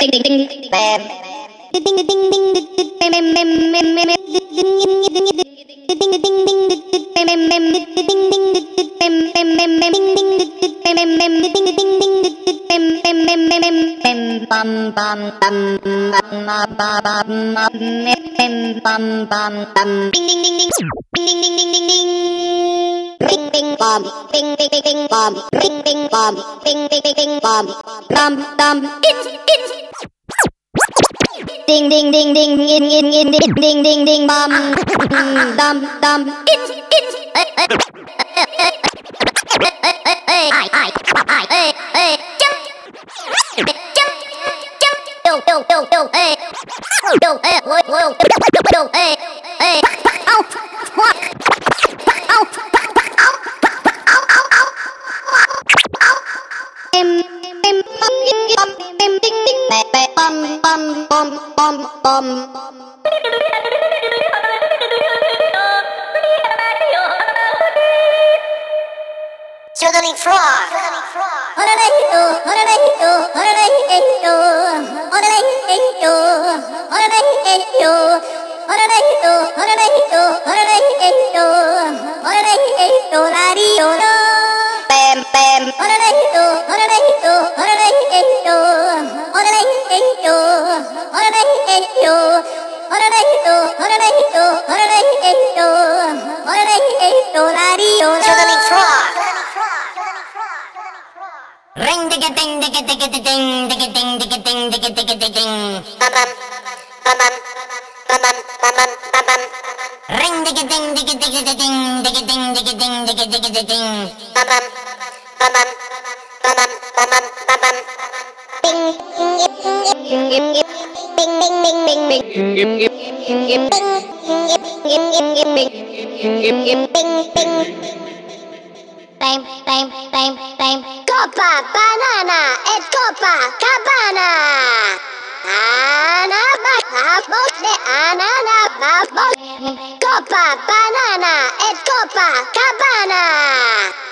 Ding ding ding bam. Ding ding ding ding bam bam bam bam bam. Ding ding ding ding ding ding bam bam bam. Ding ding bam bam bam bam. Ding ding bam bam bam. Ding ding ding bam bam bam bam bam. Bam bam bam bam bam bam bam bam bam bam bam. Ding ding ding ding. Ding ding ding ding ding ding. Ring ding bom. Ding ding ding ding bom. Ring ding bom. Ding ding ding ding bom. Dum dum. In in. Ding ding ding ding in in in ding ding ding ding bum dum dum in in ai ai ai ai ai jump jump jump yo yo yo yo hey yo hey yo yo yo bum bum frog Ring digga ding digga digga ding digga ding digga ding digga digga ding. Bam bam bam bam bam bam bam bam bam bam. Ring digga ding digga digga ding digga ding digga ding digga digga ding. Bam bam bam bam bam bam bam bam bam Bang, bang, bang, bang. Copa banana et copa cabana. Anana babos. Copa banana et copa cabana.